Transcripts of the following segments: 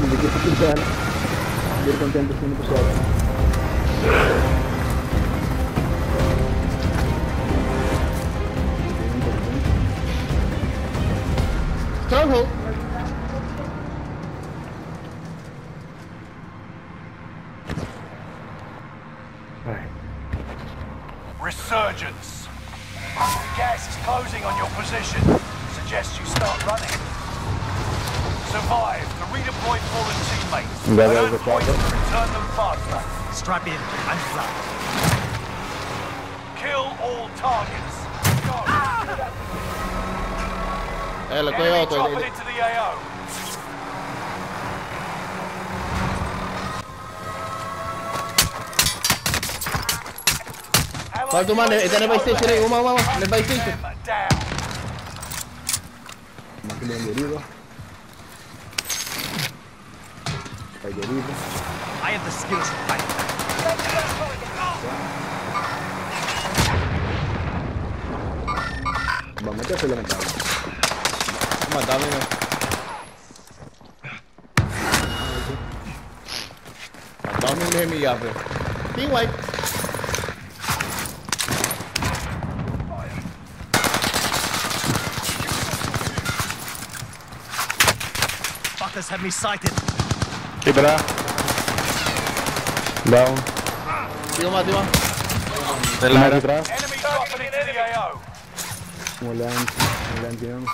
Hindi ko sabihan. Hindi kontento sino po siya. Stronghold! Resurgence. Gas is closing on your position. Suggest you start running. Survive to redeploy fallen teammates. That was Earn a points problem. to return them faster. Strap in and fly. Kill all targets. Go. Eh, lo Enemy auto. dropping into the AO. Falta umano, ito na buy station eh. Uma, uma, uma. Na buy station. Them down. Makilang deriva. By deriva. I have the skills to fight. Mamatay sila ng tao. Madami na. Ang daming Nehemiah, bro. Team wipe. Fuckers have me sighted. Κύπρα. Down. Λίγο μα, λίγο. Τελάρα. Μολάν, μολάν γίνον.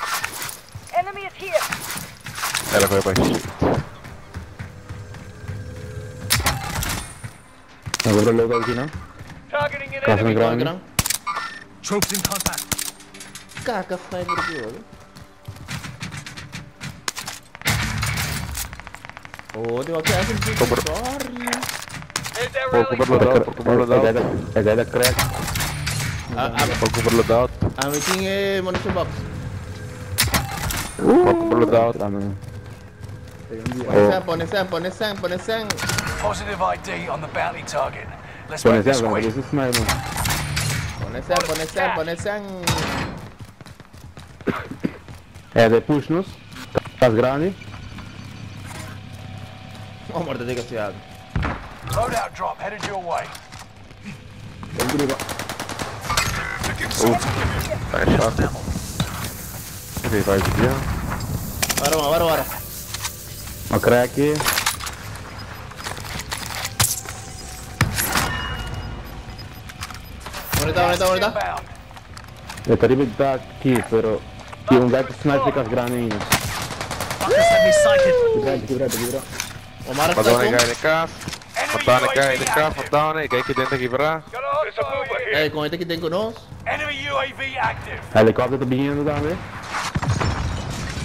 Έλα, κοίτα πάει. Να βρω λίγο κάτι κοινά. Κάθε μικρό άγγρα. Κάκα, φάει λίγο. Oh, devo anche anche il porco. Porco per loadout, porco per loadout. È dead crack. Porco per loadout. I'm making a monitor box. Porco per loadout. Pone sang, pone sang, pone sang, pone sang. Positive ID on the bounty target. Let's pone make sang, this quick. Pone sang, pone sang, pone sang. É, depois nos. Estás grande. Ó, oh, morda desgraciado. Loadout drop headed your way. Vamos driblar. Uh, tá chato. Ele vai desviar. Bora, bora, bora. Uma crack. Guarda, guarda, guarda. Eu teria de dar aqui, mas... Tinha um gato que sniper com as graninhas. Fuck, você me sighted! Quebrado, quebrado, quebrado. Madonna cai nel Wat Madonna cai in de Madonna, Wat cai in de aqui pra. É, como é in de conosco? Enemy UAV active. Helicóptero in beginning down there.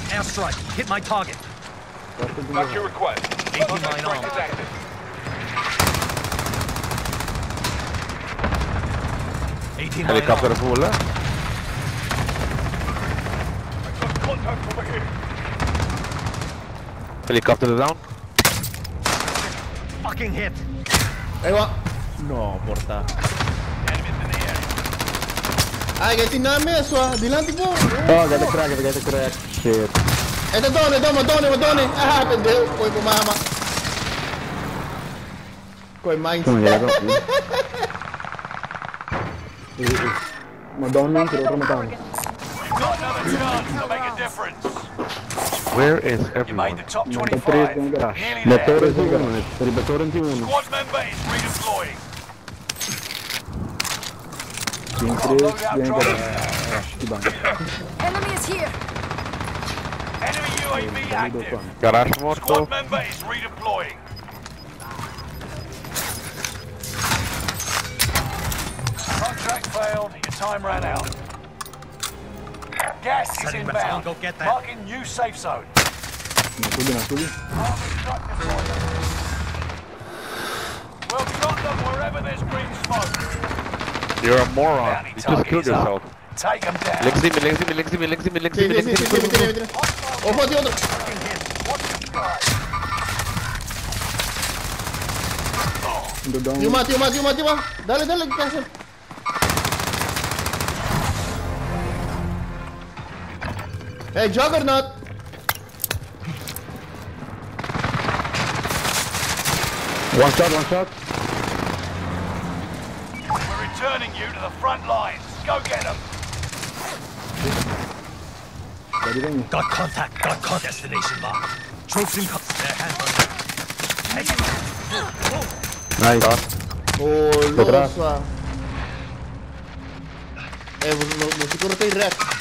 Airstrike, hit my target. Mark your request. 18 mine on. Helicopter full. Helicopter down. Fucking hit. Ewa. No, porta. Enemies in the area. Ay, kaya tinami, aswa. Dilanti po. Oh, gato crack, gato crack. Shit. Ito, done, ito, madone, madone. Ah, pendejo. Ko'y pumama. Ko'y mines. Como ya Madonna lang, pero matang. You've got another chance to make a difference. Where is You made everyone? the top 25. Três com garagem. Nearly Motor there. é segundo, Tribator em segundo. Squad member is redeploying. Tem Loadout três, drop. Enemy is here. Enemy UAV active. Garage morto. Squad member is redeploying. Contract failed. Your time ran out. Gas is Sending inbound. battalion, go get that. Marking new safe zone. Nasuli, nasuli. Army truck deployed. We'll shot them wherever there's green smoke. You're a moron. Bounty You just target killed is up. yourself. Take them down. Legs in me, legs in me, legs in me, legs in me, legs Sí, in me, sí, legs sí, in sí, me. Ojo, tío, otro. Tío más, tío más, tío más, tío más. Dale, dale, cancel. Hey, Juggernaut. One shot, one shot. We're returning you to the front lines. Go get them. Got contact. Got contact. Destination mark. Troops in cups. Their hands on Take it. Nice. Oh, Detrás. losa. Eh, mu- mu- musik ko kay Rex. I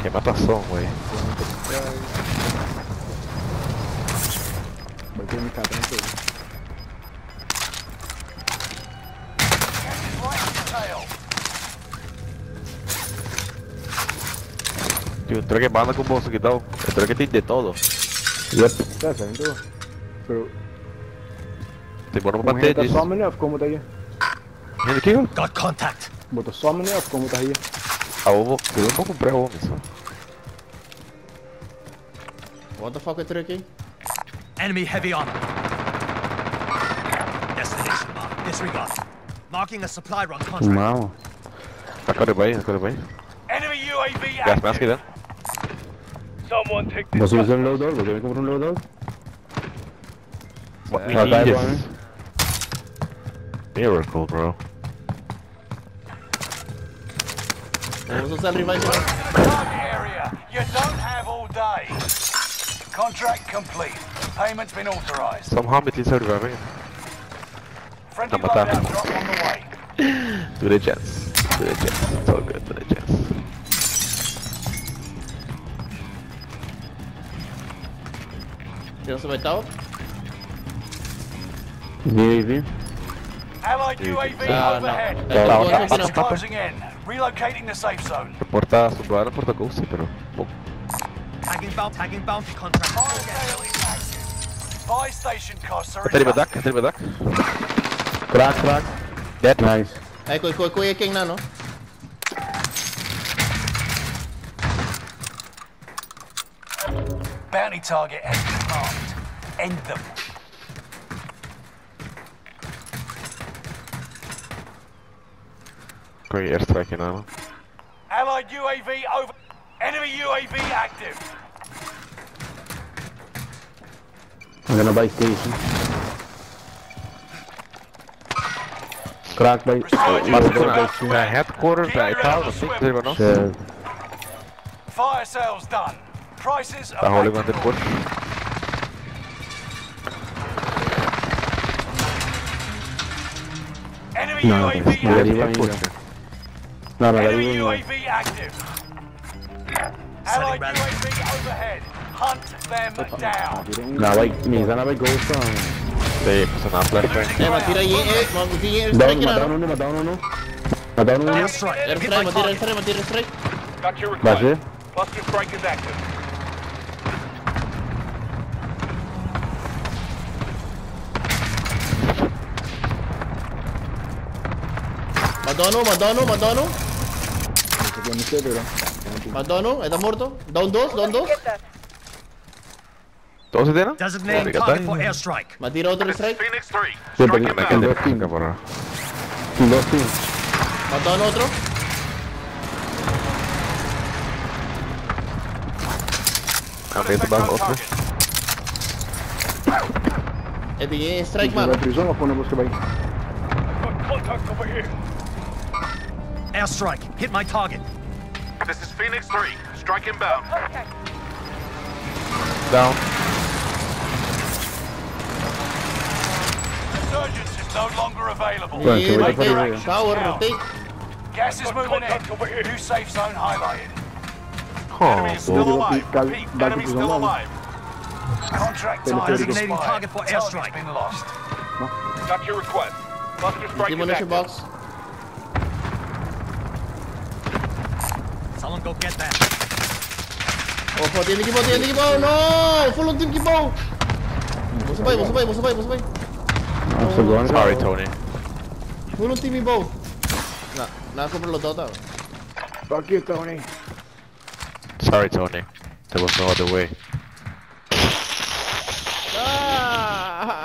Que matação, ué. Botei no cabrão todo. Tio, droga é bala com bolso que dá. Droga tem detolo. Yep. Tá vendo? Tem bora pra bater disso. Só melhor, ficou muda aí. Aqui? Got contact. Moet dat samen of komen dat hier? Ah, eu vou. Eu vou comprar homem só. What the fuck is tracking? Enemy heavy armor. Destination mark. Disregard. Marking a supply run contract. Normaal. Agora vai, agora vai. Enemy UAV Gas mask active. then. Someone take Was we een loadout? Was we komen een loadout? What we Ja, need is miracle, bro. Vamos usar revive. target area. You don't have all day. Contract complete. Payment's been authorized. Somehow mit dieser reviving. Friendly Tá matando. loadout drop on the way. Do the chance. Do the chance. It's all good. Do the chance. Sino sa may tao? UAV. Allied UAV Ah, no. overhead. Tá, tuwa tá, siya tá, sino. tá. Closing in. Relocating the safe zone. Porta subara, porta ghost, pero. Bom. Tagging bounty. Tagging bounty contract. Buy station costs are adjusted. badak, ele badak. Crack, crack. Dead. Nice. Ay, kuy, kuy, kuy, king na, no? Bounty target has been marked. End them. Great airstrike now. Allied UAV over. Enemy UAV active. I'm gonna buy station. Crack by... Resurgence is Mas about to na end. headquarters da Ital, assim, que ele não. Shit. Fire sales done. Prices Tá are rolando back to headquarters. normal. Enemy No, UAV Não, não, daí não. Now like means that I would go from. Sì, sono a flashback. Eh, ma tira gli... Eh, ma gli... Down, ma down uno, ma down uno. Ma down uno. Air strike, ma tira, air strike, ma tira, air strike. Base. Cluster strike is active. Madonna, Madonna, Madonna. Con uno, está muerto. Down dos, down dos. ¿Todos se tiran? Me tira otro strike. Sí, me quedé dos team, cabrón. Dos. Mató otro. Abriendo bajo otro. Epi, strike, man. La prisión nos ponemos que va. Contact over here. Airstrike. Hit my target. This is Phoenix 3. Strike inbound. Okay. Down. Resurgence is no longer available. Right, so Yeah, we right can there. Tower. Gas is moving in. New safe zone highlighted. Oh, still alive. Gal- Repeat, enemy Gal- still alive. Contract Designating time has target for Target's airstrike. been lost. Got your request. Cluster strike Hindi mo is na siya box. Someone go get that. Ojo, tiene equipo, tiene equipo. No, full on team equipo. Vos se vai, vos se vai, vos se vos se. I'm still going. Sorry, Tony. Full on team equipo. Nah, nada compra los Dota. Fuck you, Tony. Sorry, Tony. There was no other way. Ah.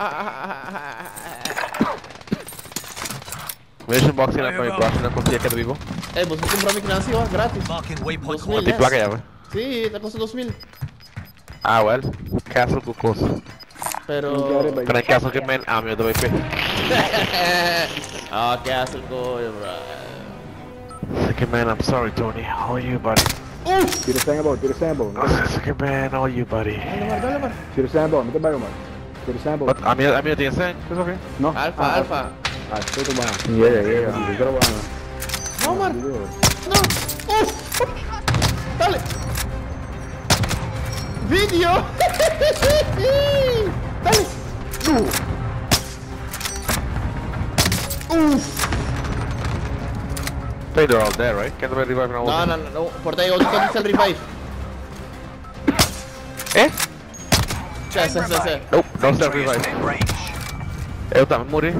Munition box in para mi brazo, una costilla que te vivo. Eh, vos me compras mi va, gratis. Marking waypoint Dos mil, Te yes. placa ya, wey. Sí, te costó 2000. Ah, well. Castle cu cost. Pero. Pero en caso que me ame, eu também pe. Ah, qué hace el coño, bro. Second man, I'm sorry, Tony. How are you, buddy? Tira sandball, tira sandball. Second man, how are you, buddy? Dale, mar, dale, mar. Tira sandball, mete bago, man. Tira sandball. A mí, a mí no tiene sen, it's okay. No. Alfa, alfa. Ah, estoy tomando. Yeah, yeah, yeah. Yo quiero bueno. No, mar. No. Uf. Dale. Video. Dale. Uf. They're all dead, right? Can't revive now? No, no, no, no. Por ahí, otro dice el revive. Eh? Sí, sí, sí, sí. Nope, no is revive. Eu também morri.